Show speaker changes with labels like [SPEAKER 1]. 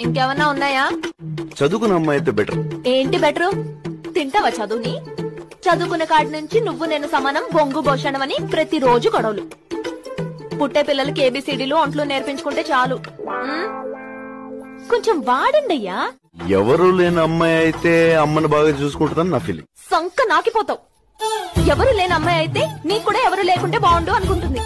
[SPEAKER 1] ఇంకేమన్నా ఉన్నాయా?
[SPEAKER 2] చదువుకున్న అమ్మాయి అయితే బెటర్
[SPEAKER 1] ఏంటి బెటరు తింటావా చదువుని? చదువుకున్న కాడి నుంచి నువ్వు నేను సమానం బొంగు భోషణం అని ప్రతిరోజు గొడవలు. పుట్టే పిల్లలకి ఏబిసిడీలు ఒంట్లో నేర్పించుకుంటే చాలు. ఉమ్? కొంచెం వాడండి అయ్యా.
[SPEAKER 2] ఎవరు లేని అమ్మాయి అయితే అమ్మని బాగా చూసుకుంటుందని నా ఫీలింగ్
[SPEAKER 1] సంక నాకిపోతావు. ఎవరు లేని అమ్మాయి అయితే నీకు కూడా ఎవరు లేకుంటే బాగుండు అనుకుంటుంది.